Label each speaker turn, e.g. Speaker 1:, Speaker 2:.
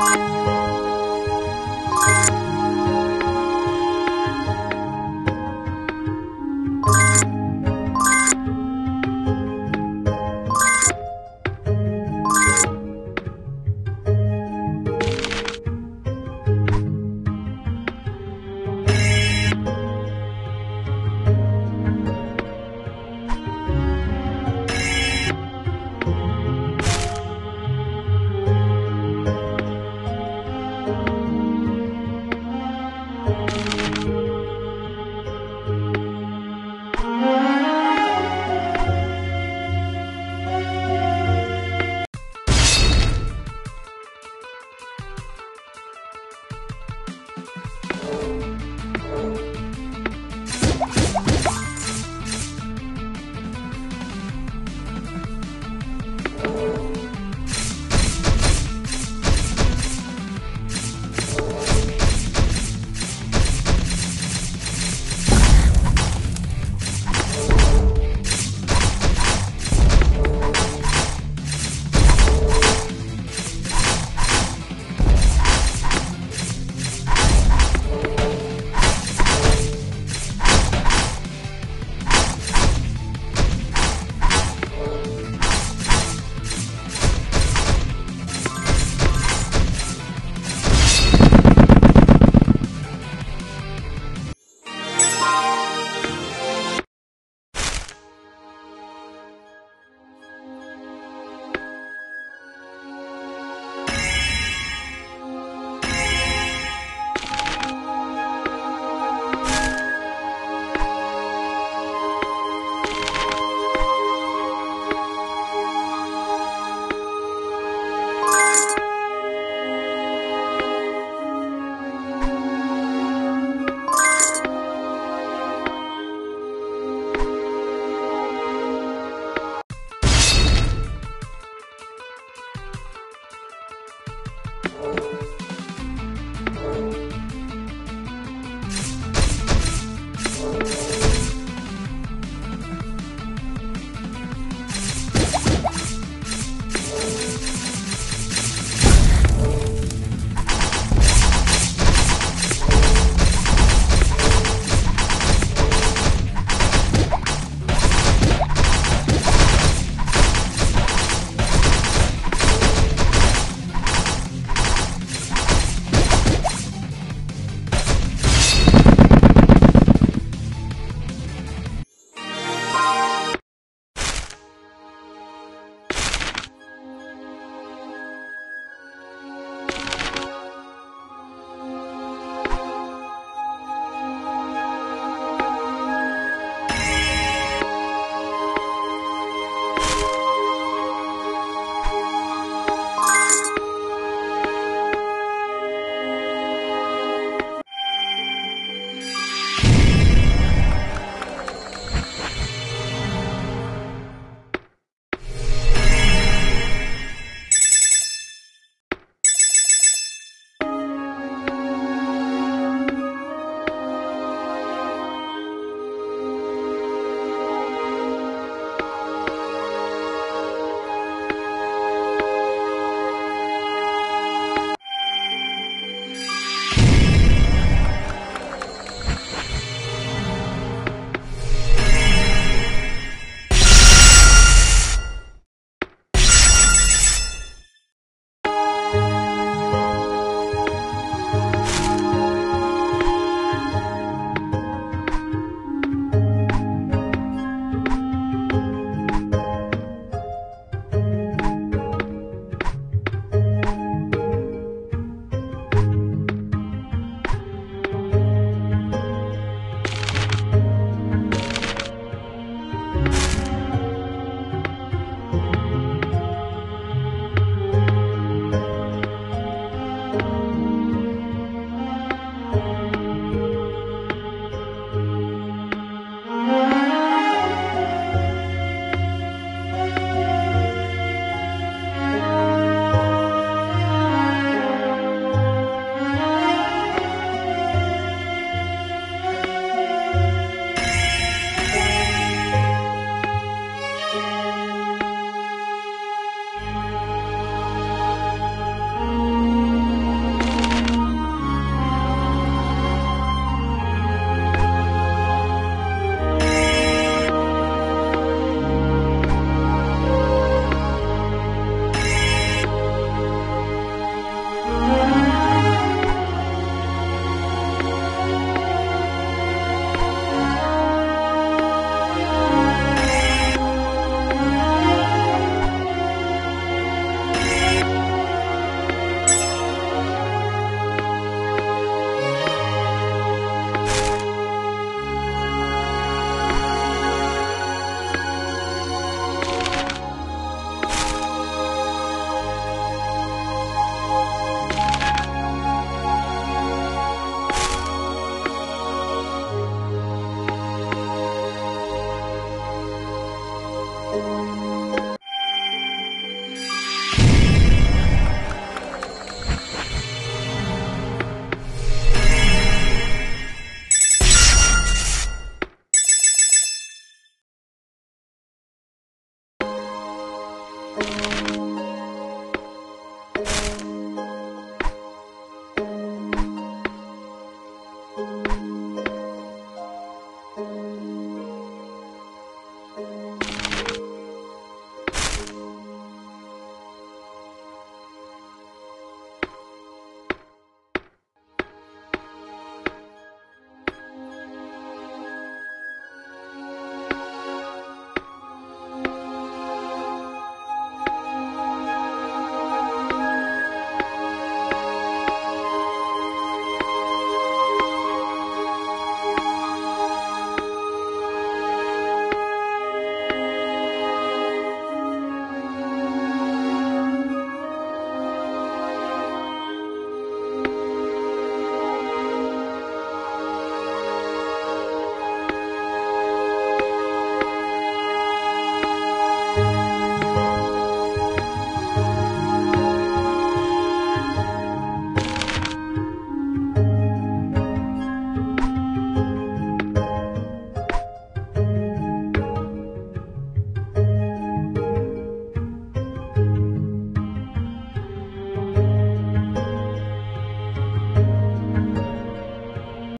Speaker 1: Música